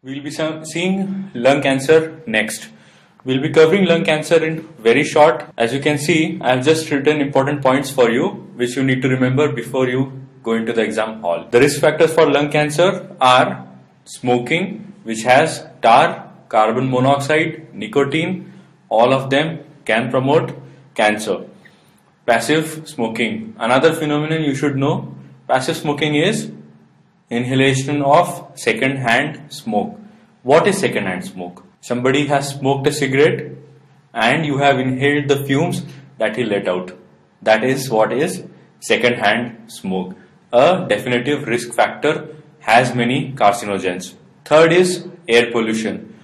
We'll be seeing lung cancer next. We'll be covering lung cancer in very short. As you can see, I have just written important points for you, which you need to remember before you go into the exam hall. The risk factors for lung cancer are smoking, which has tar, carbon monoxide, nicotine, all of them can promote cancer. Passive smoking. Another phenomenon you should know, passive smoking is inhalation of second hand smoke. What is second hand smoke? Somebody has smoked a cigarette and you have inhaled the fumes that he let out. That is what is second hand smoke. A definitive risk factor has many carcinogens. Third is air pollution.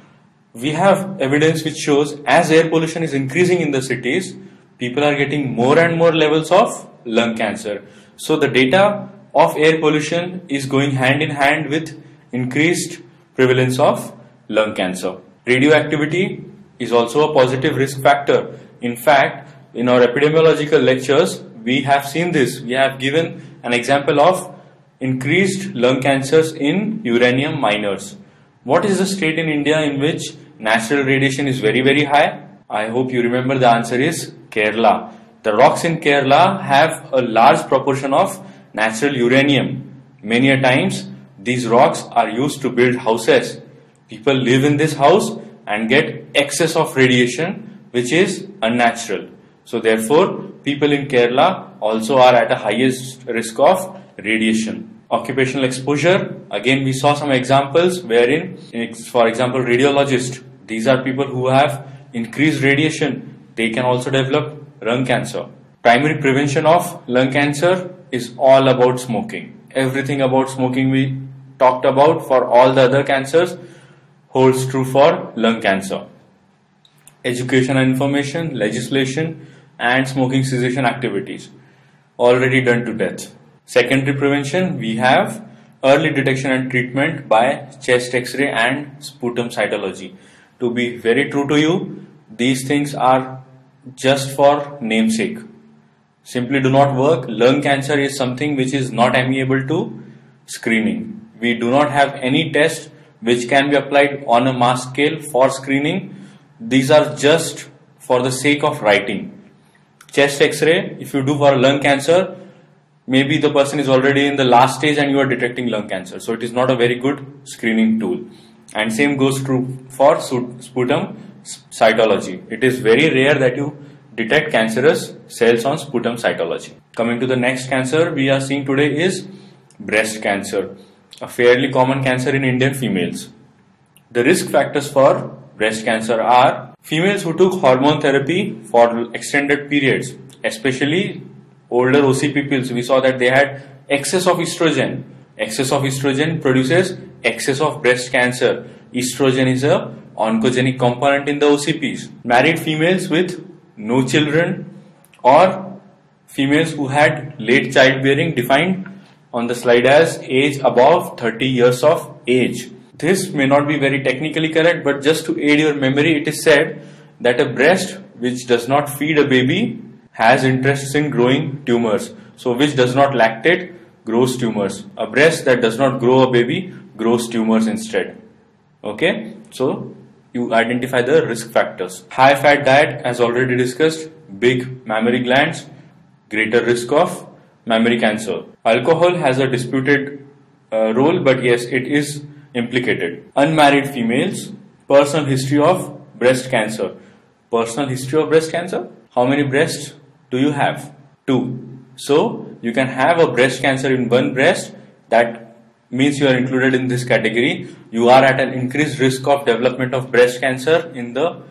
We have evidence which shows as air pollution is increasing in the cities, people are getting more and more levels of lung cancer. So the data of air pollution is going hand in hand with increased prevalence of lung cancer. Radioactivity is also a positive risk factor. In fact, in our epidemiological lectures, we have seen this. We have given an example of increased lung cancers in uranium miners. What is the state in India in which natural radiation is very very high? I hope you remember the answer is Kerala. The rocks in Kerala have a large proportion of natural uranium. Many a times these rocks are used to build houses. People live in this house and get excess of radiation which is unnatural. So therefore people in Kerala also are at a highest risk of radiation. Occupational exposure, again we saw some examples wherein for example radiologist, these are people who have increased radiation, they can also develop lung cancer. Primary prevention of lung cancer is all about smoking. Everything about smoking we talked about for all the other cancers holds true for lung cancer. Education and information, legislation, and smoking cessation activities already done to death. Secondary prevention we have early detection and treatment by chest x-ray and sputum cytology. To be very true to you, these things are just for namesake simply do not work. Lung cancer is something which is not amiable to screening. We do not have any test which can be applied on a mass scale for screening. These are just for the sake of writing. Chest x-ray, if you do for lung cancer, maybe the person is already in the last stage and you are detecting lung cancer. So it is not a very good screening tool. And same goes true for sputum cytology. It is very rare that you detect cancerous cells on sputum cytology. Coming to the next cancer we are seeing today is breast cancer, a fairly common cancer in Indian females. The risk factors for breast cancer are females who took hormone therapy for extended periods, especially older OC peoples. We saw that they had excess of estrogen. Excess of estrogen produces excess of breast cancer. Estrogen is a oncogenic component in the OCPs. Married females with no children or females who had late childbearing defined on the slide as age above 30 years of age. This may not be very technically correct but just to aid your memory it is said that a breast which does not feed a baby has interests in growing tumors. So which does not lactate grows tumors. A breast that does not grow a baby grows tumors instead. Okay. So you identify the risk factors. High fat diet as already discussed, big mammary glands, greater risk of mammary cancer. Alcohol has a disputed uh, role but yes it is implicated. Unmarried females, personal history of breast cancer. Personal history of breast cancer? How many breasts do you have? Two. So you can have a breast cancer in one breast that means you are included in this category. You are at an increased risk of development of breast cancer in the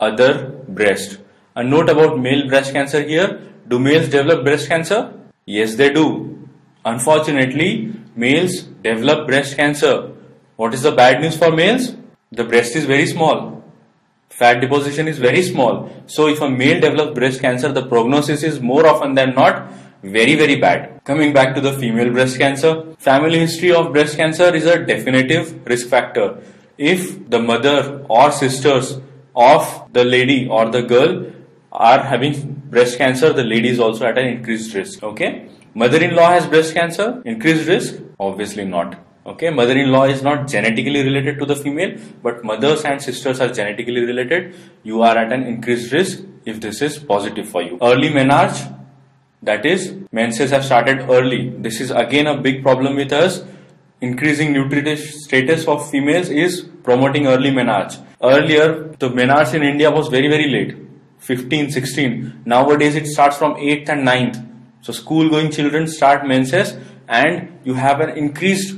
other breast. A note about male breast cancer here. Do males develop breast cancer? Yes, they do. Unfortunately, males develop breast cancer. What is the bad news for males? The breast is very small. Fat deposition is very small. So if a male develops breast cancer, the prognosis is more often than not very very bad. Coming back to the female breast cancer, family history of breast cancer is a definitive risk factor. If the mother or sisters of the lady or the girl are having breast cancer, the lady is also at an increased risk. Okay. Mother-in-law has breast cancer, increased risk? Obviously not. Okay, mother-in-law is not genetically related to the female, but mothers and sisters are genetically related. You are at an increased risk if this is positive for you. Early menarche, that is, menses have started early. This is again a big problem with us. Increasing nutritive status of females is promoting early menarche. Earlier, the menarche in India was very, very late. 15, 16. Nowadays, it starts from 8th and 9th. So, school going children start menses and you have an increased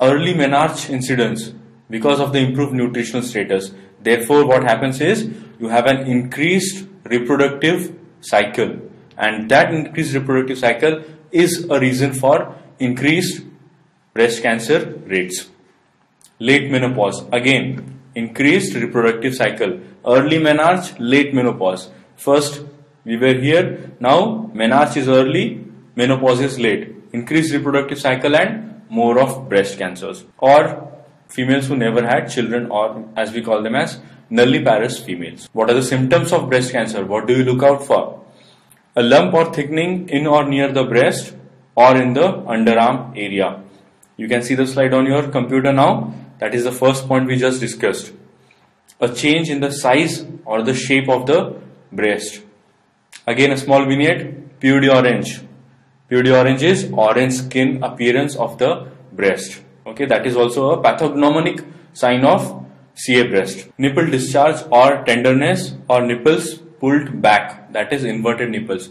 early menarche incidence because of the improved nutritional status. Therefore, what happens is you have an increased reproductive cycle, and that increased reproductive cycle is a reason for increased breast cancer rates. Late menopause again increased reproductive cycle. Early menarche, late menopause. First we were here, now menarche is early, menopause is late. Increased reproductive cycle and more of breast cancers or females who never had children or as we call them as nulliparous females. What are the symptoms of breast cancer? What do you look out for? A lump or thickening in or near the breast or in the underarm area. You can see the slide on your computer now. That is the first point we just discussed. A change in the size or the shape of the breast. Again a small vignette, peau d'orange. Peau d'orange is orange skin appearance of the breast. Okay, that is also a pathognomonic sign of CA breast. Nipple discharge or tenderness or nipples pulled back, that is inverted nipples.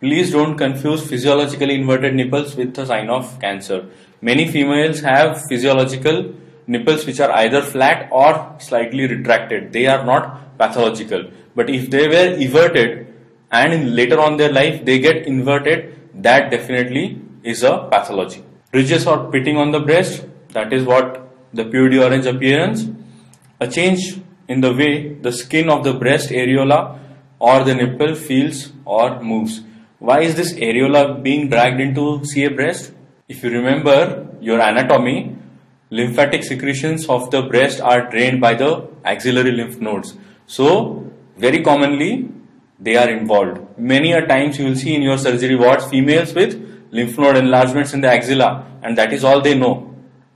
Please don't confuse physiologically inverted nipples with a sign of cancer. Many females have physiological nipples which are either flat or slightly retracted. They are not pathological. But if they were everted and later on their life they get inverted, that definitely is a pathology. Ridges or pitting on the breast, that is what the peau d'orange appearance. A change in the way the skin of the breast areola or the nipple feels or moves. Why is this areola being dragged into CA breast? If you remember your anatomy, lymphatic secretions of the breast are drained by the axillary lymph nodes. So, very commonly they are involved. Many a times you will see in your surgery wards females with lymph node enlargements in the axilla and that is all they know.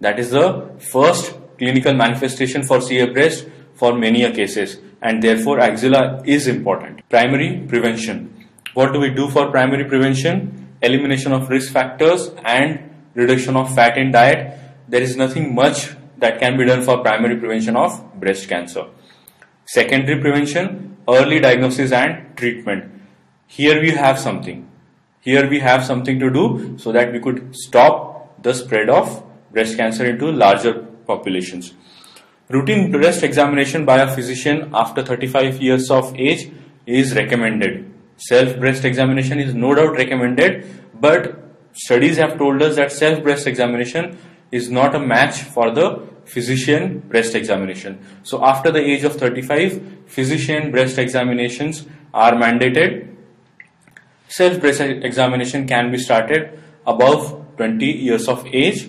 That is the first clinical manifestation for CA breast for many a cases and therefore axilla is important. Primary prevention. What do we do for primary prevention? Elimination of risk factors and reduction of fat in diet. There is nothing much that can be done for primary prevention of breast cancer. Secondary prevention, early diagnosis and treatment. Here we have something. Here we have something to do so that we could stop the spread of breast cancer into larger populations. Routine breast examination by a physician after 35 years of age is recommended. Self breast examination is no doubt recommended, but studies have told us that self breast examination is not a match for the physician breast examination. So after the age of 35, physician breast examinations are mandated. Self breast examination can be started above 20 years of age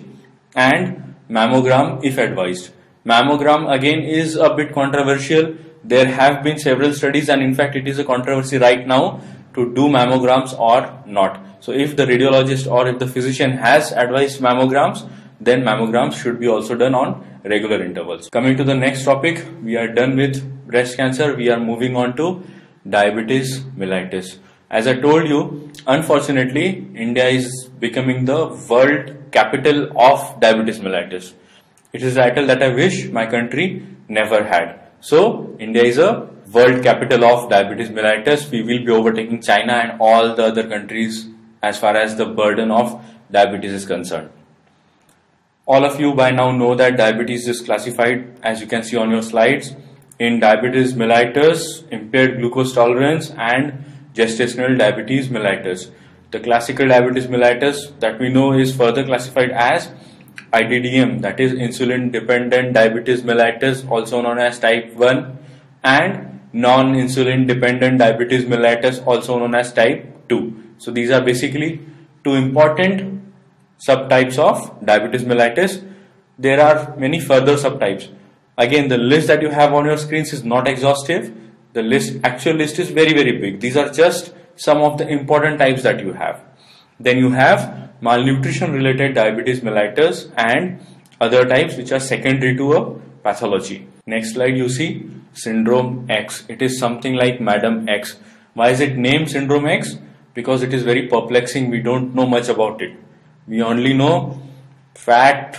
and mammogram if advised. Mammogram again is a bit controversial. There have been several studies and in fact it is a controversy right now to do mammograms or not. So if the radiologist or if the physician has advised mammograms, then mammograms should be also done on regular intervals. Coming to the next topic, we are done with breast cancer. We are moving on to diabetes mellitus. As I told you, unfortunately, India is becoming the world capital of diabetes mellitus. It is a title that I wish my country never had. So, India is a world capital of diabetes mellitus. We will be overtaking China and all the other countries as far as the burden of diabetes is concerned. All of you by now know that diabetes is classified as you can see on your slides in diabetes mellitus, impaired glucose tolerance and gestational diabetes mellitus. The classical diabetes mellitus that we know is further classified as IDDM that is insulin dependent diabetes mellitus also known as type 1 and non-insulin dependent diabetes mellitus also known as type 2. So these are basically two important subtypes of diabetes mellitus. There are many further subtypes. Again, the list that you have on your screens is not exhaustive. The list, actual list is very, very big. These are just some of the important types that you have. Then you have malnutrition related diabetes mellitus and other types which are secondary to a pathology. Next slide you see syndrome X. It is something like Madam X. Why is it named syndrome X? Because it is very perplexing. We don't know much about it. We only know fat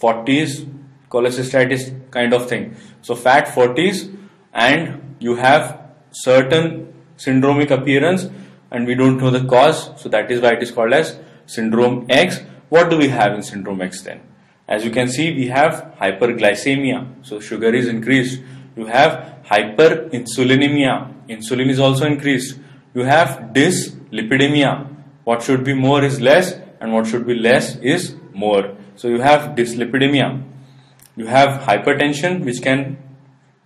40s cholecystitis kind of thing. So fat 40s and you have certain syndromic appearance and we don't know the cause. So that is why it is called as syndrome X. What do we have in syndrome X then? As you can see, we have hyperglycemia. So sugar is increased. You have hyperinsulinemia. Insulin is also increased. You have dyslipidemia. What should be more is less and what should be less is more. So you have dyslipidemia. You have hypertension which can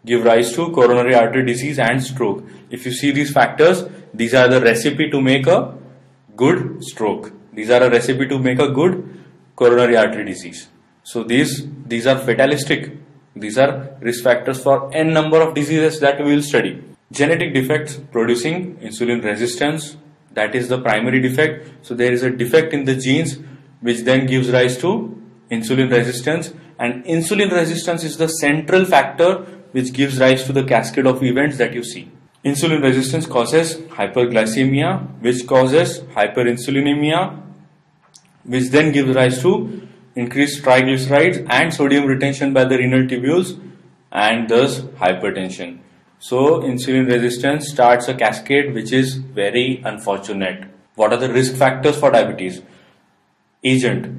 give rise to coronary artery disease and stroke. If you see these factors, these are the recipe to make a good stroke. These are a recipe to make a good coronary artery disease. So these these are fatalistic. These are risk factors for n number of diseases that we will study. Genetic defects producing insulin resistance that is the primary defect. So there is a defect in the genes which then gives rise to insulin resistance and insulin resistance is the central factor which gives rise to the cascade of events that you see. Insulin resistance causes hyperglycemia which causes hyperinsulinemia which then gives rise to increased triglycerides and sodium retention by the renal tubules and thus hypertension. So insulin resistance starts a cascade which is very unfortunate. What are the risk factors for diabetes? Agent.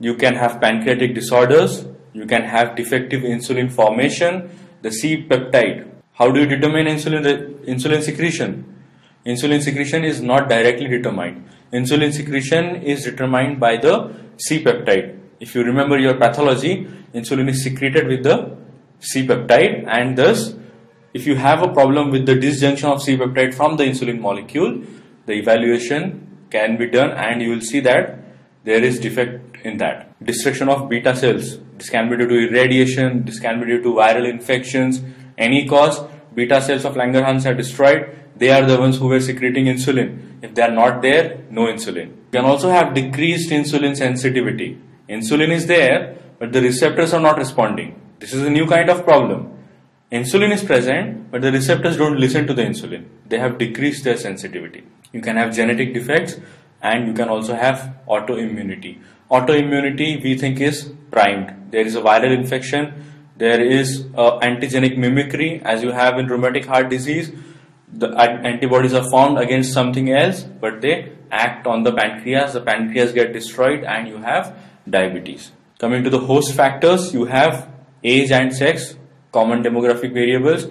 You can have pancreatic disorders, you can have defective insulin formation, the C peptide. How do you determine insulin insulin secretion? Insulin secretion is not directly determined. Insulin secretion is determined by the C-peptide. If you remember your pathology, insulin is secreted with the C-peptide and thus if you have a problem with the disjunction of C-peptide from the insulin molecule, the evaluation can be done and you will see that there is defect in that. Destruction of beta cells. This can be due to irradiation, this can be due to viral infections, any cause. Beta cells of Langerhans are destroyed. They are the ones who were secreting insulin. If they are not there, no insulin. You can also have decreased insulin sensitivity. Insulin is there, but the receptors are not responding. This is a new kind of problem. Insulin is present, but the receptors don't listen to the insulin. They have decreased their sensitivity. You can have genetic defects and you can also have autoimmunity. Autoimmunity we think is primed. There is a viral infection, there is antigenic mimicry as you have in rheumatic heart disease. The antibodies are formed against something else but they act on the pancreas. The pancreas get destroyed and you have diabetes. Coming to the host factors you have age and sex common demographic variables.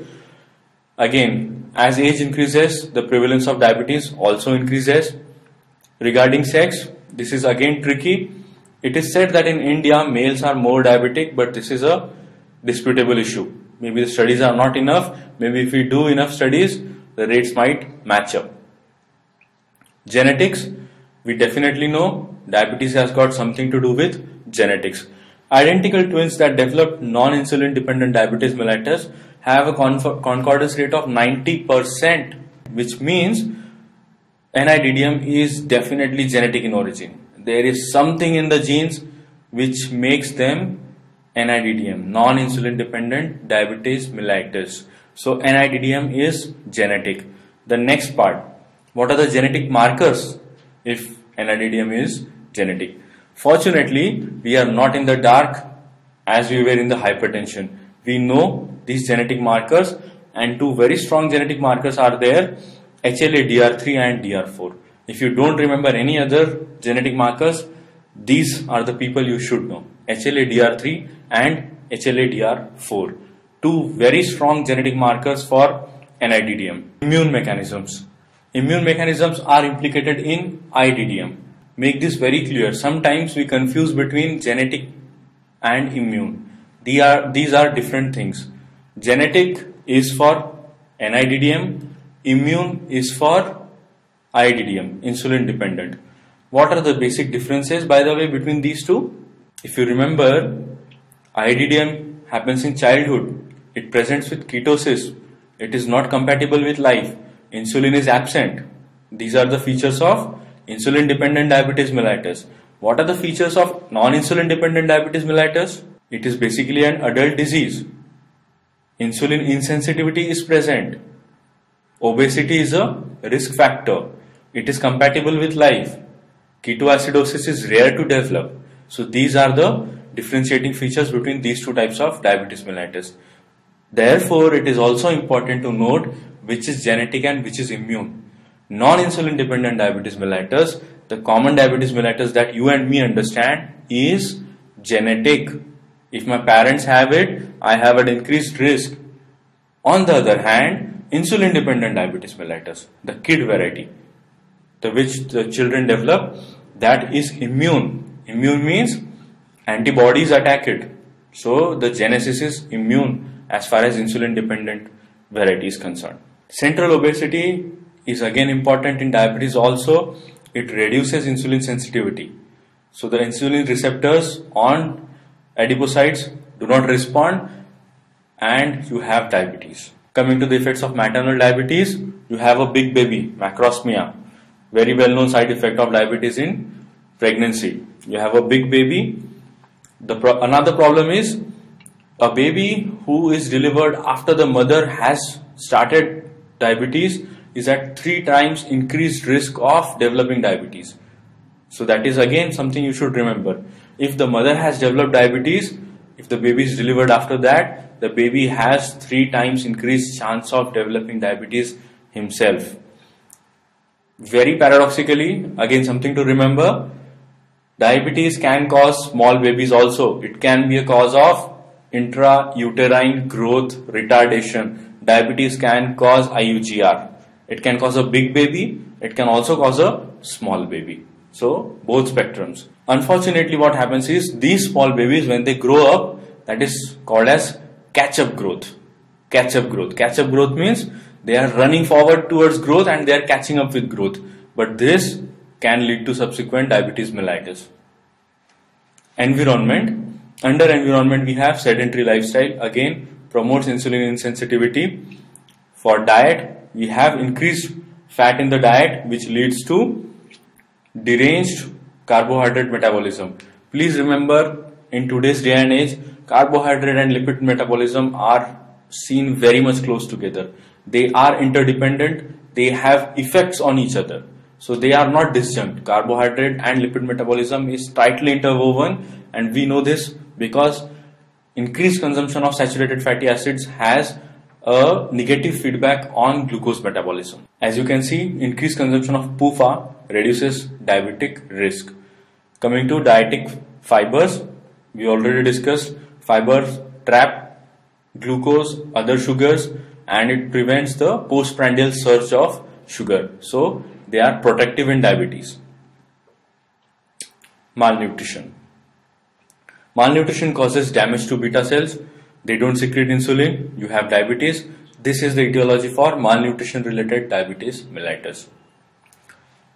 Again as age increases the prevalence of diabetes also increases. Regarding sex this is again tricky it is said that in india males are more diabetic but this is a disputable issue maybe the studies are not enough maybe if we do enough studies the rates might match up. Genetics, we definitely know diabetes has got something to do with genetics. Identical twins that develop non-insulin dependent diabetes mellitus have a concordance rate of 90% which means NIDDM is definitely genetic in origin. There is something in the genes which makes them NIDDM, non-insulin dependent diabetes mellitus. So NIDDM is genetic. The next part, what are the genetic markers if NIDDM is genetic? Fortunately, we are not in the dark as we were in the hypertension. We know these genetic markers and two very strong genetic markers are there HLA DR3 and DR4. If you don't remember any other genetic markers, these are the people you should know HLA DR3 and HLA DR4 two very strong genetic markers for NIDDM. Immune mechanisms. Immune mechanisms are implicated in IDDM. Make this very clear. Sometimes we confuse between genetic and immune. These are, these are different things. Genetic is for NIDDM, immune is for IDDM, insulin dependent. What are the basic differences by the way between these two? If you remember, IDDM happens in childhood it presents with ketosis. It is not compatible with life. Insulin is absent. These are the features of insulin dependent diabetes mellitus. What are the features of non-insulin dependent diabetes mellitus? It is basically an adult disease. Insulin insensitivity is present. Obesity is a risk factor. It is compatible with life. Ketoacidosis is rare to develop. So these are the differentiating features between these two types of diabetes mellitus. Therefore, it is also important to note which is genetic and which is immune. Non-insulin dependent diabetes mellitus, the common diabetes mellitus that you and me understand is genetic. If my parents have it, I have an increased risk. On the other hand, insulin dependent diabetes mellitus, the kid variety, the which the children develop, that is immune. Immune means antibodies attack it. So the genesis is immune as far as insulin dependent variety is concerned. Central obesity is again important in diabetes also. It reduces insulin sensitivity. So the insulin receptors on adipocytes do not respond and you have diabetes. Coming to the effects of maternal diabetes, you have a big baby, macrosomia, very well known side effect of diabetes in pregnancy. You have a big baby. The pro- another problem is a baby who is delivered after the mother has started diabetes is at three times increased risk of developing diabetes. So that is again something you should remember. If the mother has developed diabetes, if the baby is delivered after that, the baby has three times increased chance of developing diabetes himself. Very paradoxically, again something to remember, diabetes can cause small babies also. It can be a cause of intrauterine growth retardation. Diabetes can cause IUGR. It can cause a big baby, it can also cause a small baby. So, both spectrums. Unfortunately, what happens is these small babies, when they grow up, that is called as catch up growth. Catch up growth. Catch up growth means they are running forward towards growth and they are catching up with growth. But this can lead to subsequent diabetes mellitus. Environment under environment, we have sedentary lifestyle, again promotes insulin insensitivity. For diet, we have increased fat in the diet, which leads to deranged carbohydrate metabolism. Please remember, in today's day and age, carbohydrate and lipid metabolism are seen very much close together. They are interdependent, they have effects on each other. So they are not disjunct. Carbohydrate and lipid metabolism is tightly interwoven, and we know this because increased consumption of saturated fatty acids has a negative feedback on glucose metabolism. As you can see, increased consumption of PUFA reduces diabetic risk. Coming to dietic fibers, we already discussed fibers trap glucose, other sugars, and it prevents the postprandial surge of sugar. So, they are protective in diabetes. Malnutrition. Malnutrition causes damage to beta cells. They don't secrete insulin. You have diabetes. This is the etiology for malnutrition related diabetes mellitus.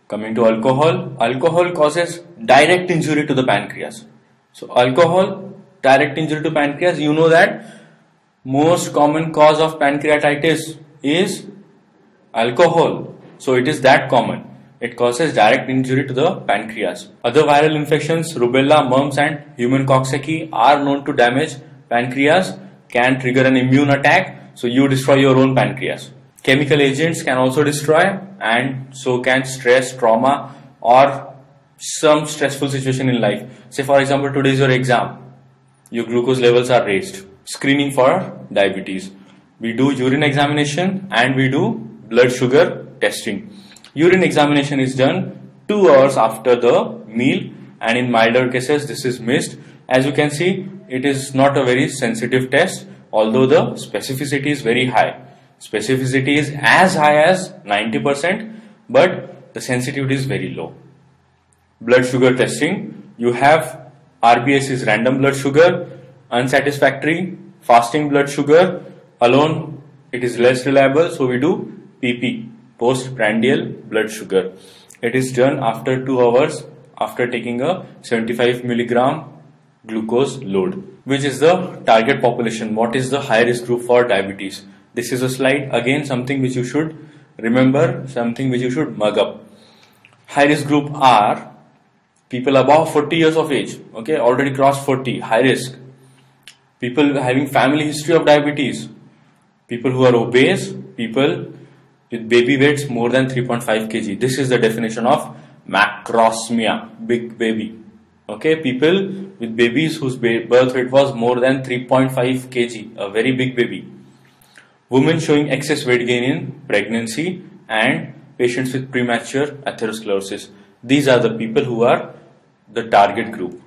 Coming to alcohol, alcohol causes direct injury to the pancreas. So, alcohol, direct injury to pancreas, you know that most common cause of pancreatitis is alcohol. So, it is that common. It causes direct injury to the pancreas. Other viral infections, rubella, mumps and human coxsackie are known to damage pancreas, can trigger an immune attack, so you destroy your own pancreas. Chemical agents can also destroy and so can stress, trauma or some stressful situation in life. Say for example today is your exam. Your glucose levels are raised. Screening for diabetes. We do urine examination and we do blood sugar testing Urine examination is done 2 hours after the meal and in milder cases this is missed. As you can see it is not a very sensitive test although the specificity is very high. Specificity is as high as 90% but the sensitivity is very low. Blood sugar testing you have RBS is random blood sugar unsatisfactory fasting blood sugar alone it is less reliable so we do PP postprandial blood sugar. It is done after 2 hours after taking a 75 milligram glucose load. Which is the target population? What is the high risk group for diabetes? This is a slide again something which you should remember, something which you should mug up. High risk group are people above 40 years of age, okay, already crossed 40, high risk. People having family history of diabetes, people who are obese, people with baby weights more than 3.5 kg. This is the definition of macrosomia, big baby. Okay, people with babies whose birth weight was more than 3.5 kg, a very big baby. Women showing excess weight gain in pregnancy and patients with premature atherosclerosis. These are the people who are the target group.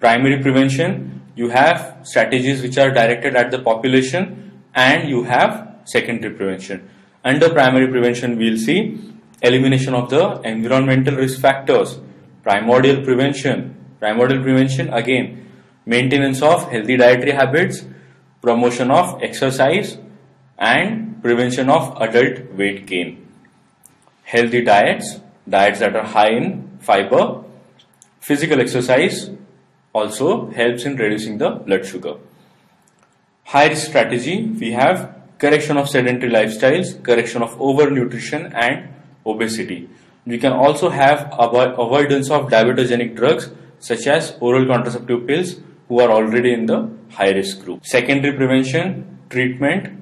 Primary prevention, you have strategies which are directed at the population and you have secondary prevention. Under primary prevention, we'll see elimination of the environmental risk factors, primordial prevention. Primordial prevention, again, maintenance of healthy dietary habits, promotion of exercise, and prevention of adult weight gain. Healthy diets, diets that are high in fiber, physical exercise also helps in reducing the blood sugar. High risk strategy, we have correction of sedentary lifestyles, correction of overnutrition and obesity. We can also have avoidance of diabetogenic drugs such as oral contraceptive pills who are already in the high risk group. Secondary prevention, treatment.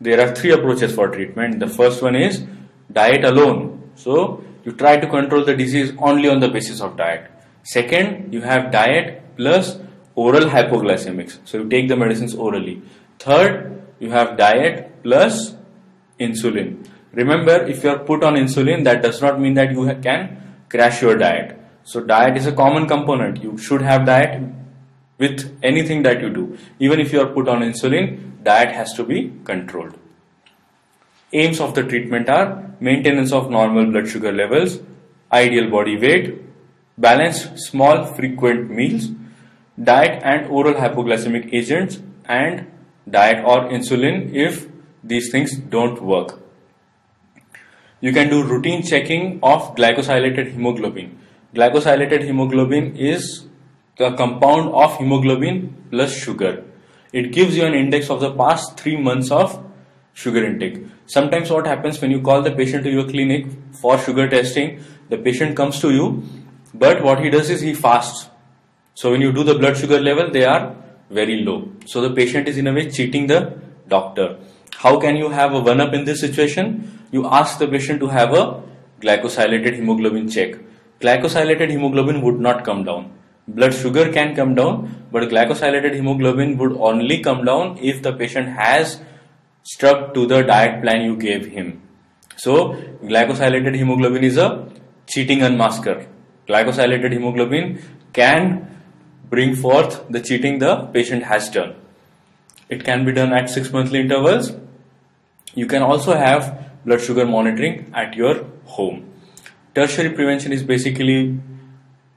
There are three approaches for treatment. The first one is diet alone. So you try to control the disease only on the basis of diet. Second, you have diet plus oral hypoglycemics. So you take the medicines orally. Third, you have diet plus insulin. Remember, if you are put on insulin, that does not mean that you can crash your diet. So diet is a common component. You should have diet with anything that you do. Even if you are put on insulin, diet has to be controlled. Aims of the treatment are maintenance of normal blood sugar levels, ideal body weight, balanced small frequent meals, diet and oral hypoglycemic agents and diet or insulin if these things don't work. You can do routine checking of glycosylated hemoglobin. Glycosylated hemoglobin is the compound of hemoglobin plus sugar. It gives you an index of the past three months of sugar intake. Sometimes what happens when you call the patient to your clinic for sugar testing, the patient comes to you, but what he does is he fasts. So when you do the blood sugar level, they are very low. So the patient is in a way cheating the doctor. How can you have a one up in this situation? You ask the patient to have a glycosylated hemoglobin check. Glycosylated hemoglobin would not come down. Blood sugar can come down, but glycosylated hemoglobin would only come down if the patient has stuck to the diet plan you gave him. So, glycosylated hemoglobin is a cheating unmasker. Glycosylated hemoglobin can bring forth the cheating the patient has done. It can be done at 6 monthly intervals. You can also have blood sugar monitoring at your home. Tertiary prevention is basically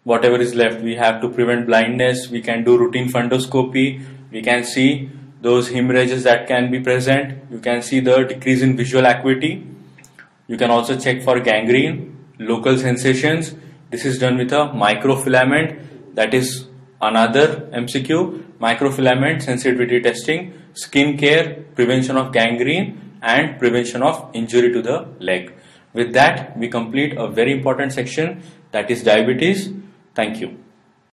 whatever is left. We have to prevent blindness, we can do routine fundoscopy, we can see those hemorrhages that can be present, you can see the decrease in visual acuity. You can also check for gangrene, local sensations. This is done with a microfilament that is Another MCQ, microfilament sensitivity testing, skin care, prevention of gangrene and prevention of injury to the leg. With that, we complete a very important section that is diabetes. Thank you.